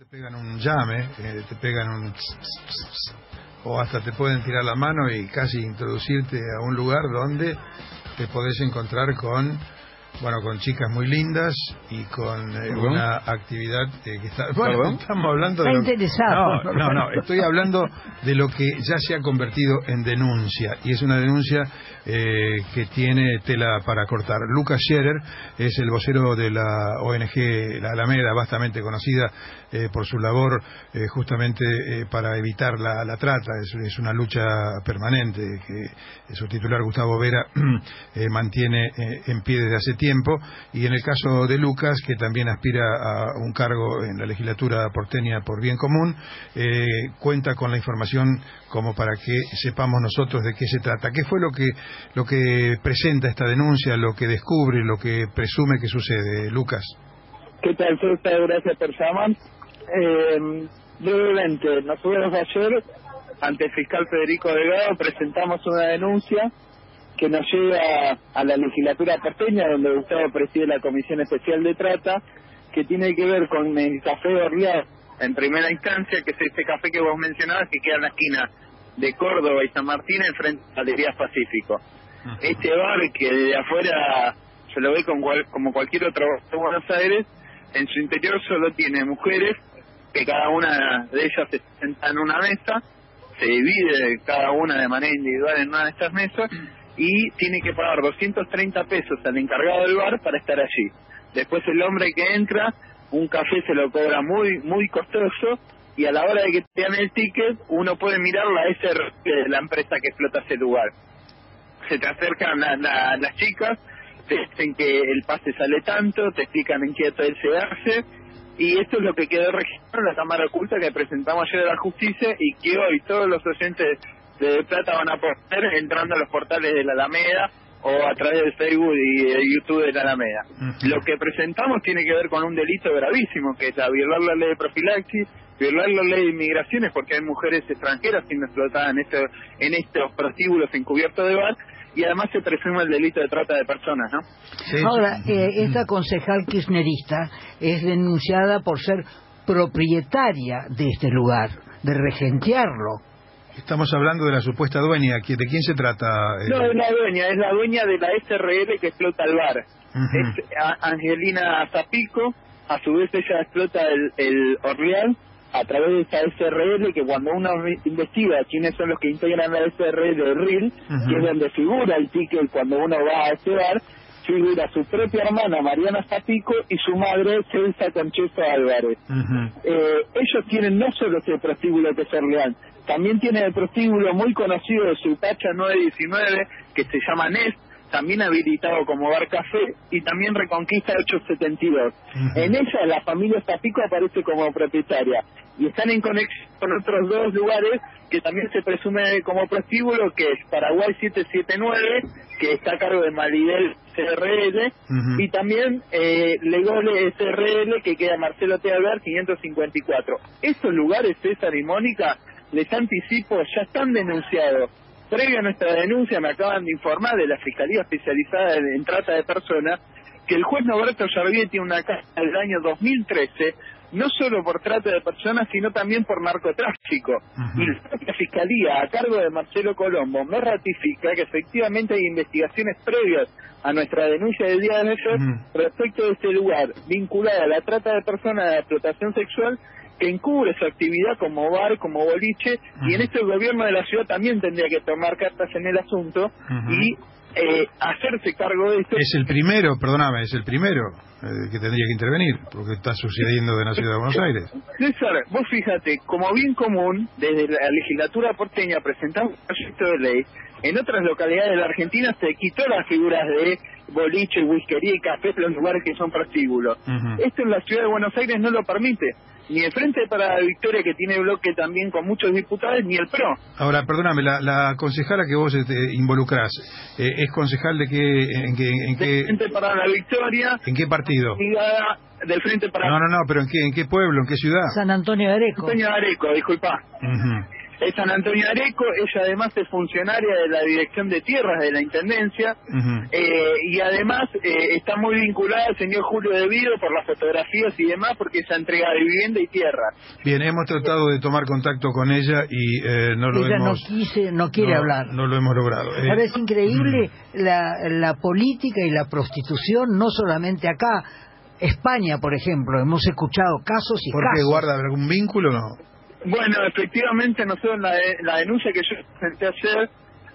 te pegan un llame, eh, te pegan un... o hasta te pueden tirar la mano y casi introducirte a un lugar donde te podés encontrar con bueno con chicas muy lindas y con eh, una actividad eh, que está bueno ¿Perdón? estamos hablando de Está lo- interesado. no no no estoy hablando de lo que ya se ha convertido en denuncia y es una denuncia eh, que tiene tela para cortar Lucas Scherer es el vocero de la ONG La Alameda bastante conocida eh, por su labor eh, justamente eh, para evitar la, la trata es, es una lucha permanente que su titular Gustavo Vera eh, mantiene eh, en pie desde hace tiempo y en el caso de Lucas que también aspira a un cargo en la legislatura porteña por bien común eh, cuenta con la información como para que sepamos nosotros de qué se trata qué fue lo que lo que presenta esta denuncia lo que descubre lo que presume que sucede Lucas ¿Qué tal, César? Gracias por llamar. Eh, brevemente, nosotros ayer, ante el fiscal Federico Delgado, presentamos una denuncia que nos lleva a la legislatura porteña, donde Gustavo preside la Comisión Especial de Trata, que tiene que ver con el Café Orleán, en primera instancia, que es este café que vos mencionabas, que queda en la esquina de Córdoba y San Martín, enfrente a Galerías Pacífico. Este bar que desde afuera se lo ve con cual- como cualquier otro de Buenos Aires, en su interior solo tiene mujeres, que cada una de ellas se sienta en una mesa, se divide cada una de manera individual en una de estas mesas y tiene que pagar 230 pesos al encargado del bar para estar allí. Después el hombre que entra, un café se lo cobra muy muy costoso y a la hora de que te dan el ticket, uno puede mirar la SR la empresa que explota ese lugar se te acercan la- la- las chicas, te dicen que el pase sale tanto, te explican en qué hotel se hace, y esto es lo que quedó registrado en la Cámara Oculta que presentamos ayer a la justicia y que hoy todos los oyentes de Plata van a poder entrando a los portales de la Alameda o a través de Facebook y de YouTube de la Alameda. Lo que presentamos tiene que ver con un delito gravísimo, que es la violar la ley de profilaxis, violar la ley de inmigraciones, porque hay mujeres extranjeras siendo explotadas en, este, en estos prostíbulos encubiertos de bar, y además se presume el delito de trata de personas, ¿no? Sí, Ahora, eh, esta concejal kirchnerista es denunciada por ser propietaria de este lugar, de regentearlo. Estamos hablando de la supuesta dueña ¿qui- ¿de quién se trata? eh? No es la dueña, es la dueña de la SRL que explota el bar. Es Angelina Zapico, a su vez ella explota el, el Orleán a través de esta SRL que cuando uno investiga quiénes son los que integran la SRL de RIL, que es donde figura el ticket cuando uno va a ese bar, figura su propia hermana Mariana Zapico y su madre Celsa Concheso Álvarez. Eh, ellos tienen no solo ese prostíbulo que es Orleán, también tienen el prostíbulo muy conocido de Supacha 919, que se llama NES, también habilitado como bar café, y también Reconquista 872. Ujú. En ella la familia Zapico aparece como propietaria, y están en conexión con otros dos lugares que también se presume como prostíbulo, que es Paraguay 779, que está a cargo de Malidel CRL, Ujú. y también eh, Legole SRL que queda Marcelo T. Alvear 554. Esos lugares, César y Mónica, les anticipo, ya están denunciados. Previo a nuestra denuncia me acaban de informar de la Fiscalía Especializada en, Trata de Personas que el juez Norberto Jarvier tiene una caja del año 2013 no solo por trata de personas, sino también por narcotráfico. Y la Fiscalía, a cargo de Marcelo Colombo, me ratifica que efectivamente hay investigaciones previas a nuestra denuncia del día de ayer respecto de este lugar vinculada a la trata de personas de explotación sexual que encubre su actividad como bar, como boliche, y en el gobierno de la ciudad también tendría que tomar cartas en el asunto y eh, hacerse cargo de esto. Es el primero, perdóname, es el primero eh, que tendría que intervenir, porque está sucediendo en la ciudad de Buenos Aires. César, vos fíjate, como bien común, desde la legislatura porteña presentamos un proyecto de ley, en otras localidades de la Argentina se quitó las figuras de boliche, whiskería y café, los lugares que son prostíbulos. Ujú. Esto en la ciudad de Buenos Aires no lo permite, ni el Frente para la Victoria, que tiene bloque también con muchos diputados, ni el PRO. Ahora, perdóname, la, la concejala que vos este, involucrás, eh, ¿es concejal de qué, en qué, en Del qué, Frente para la Victoria, en qué partido? del Frente para No, no, no, pero ¿en qué, en qué pueblo, en qué ciudad? San Antonio de Areco. Antonio Areco, disculpa. Ujú. Es San Antonio Areco, ella además es funcionaria de la Dirección de Tierras de la Intendencia eh, y además eh, está muy vinculada al señor Julio De Vido por las fotografías y demás porque esa entrega de vivienda y tierra. Bien, hemos tratado de tomar contacto con ella y eh, no lo ella hemos... no, quise, no quiere hablar. No lo hemos logrado. Ahora es increíble la, la política y la prostitución, no solamente acá, España, por ejemplo, hemos escuchado casos y ¿Por casos. qué guarda algún vínculo o no? Bueno, efectivamente nosotros en la, la denuncia que yo presenté ayer,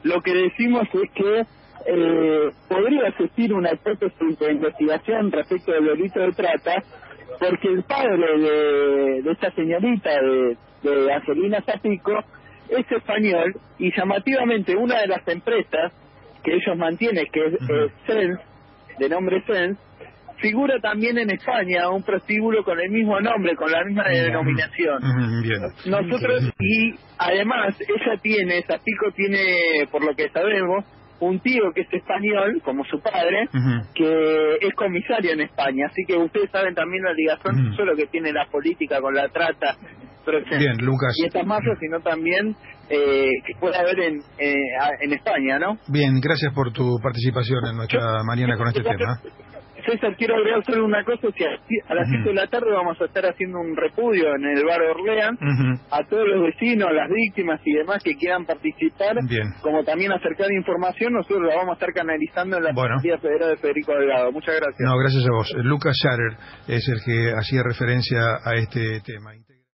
lo que decimos es que eh, podría existir una hipótesis de investigación respecto del delito de trata, porque el padre de, de esta señorita, de, de Angelina Zapico, es español y llamativamente una de las empresas que ellos mantienen, que es eh, Sense, de nombre Sense, figura también en España un prostíbulo con el mismo nombre, con la misma denominación. Bien. Nosotros, y además, ella tiene, Zapico tiene, por lo que sabemos, un tío que es español, como su padre, que es comisario en España. Así que ustedes saben también la ligación, no solo que tiene la política con la trata. Bien, Lucas. Y estas mafias, sino también eh, que puede haber en, eh, en España, ¿no? Bien, gracias por tu participación en nuestra mañana con este tema. César, quiero agregar solo una cosa, si a, a las Ujú. 7 de la tarde vamos a estar haciendo un repudio en el bar de Orleans Ujú. a todos los vecinos, las víctimas y demás que quieran participar, Bien. como también acercar información, nosotros la vamos a estar canalizando en la Bueno. Fiscalía Federal de Federico Delgado. Muchas gracias. No, gracias a vos. Lucas Scharer es el que hacía referencia a este tema.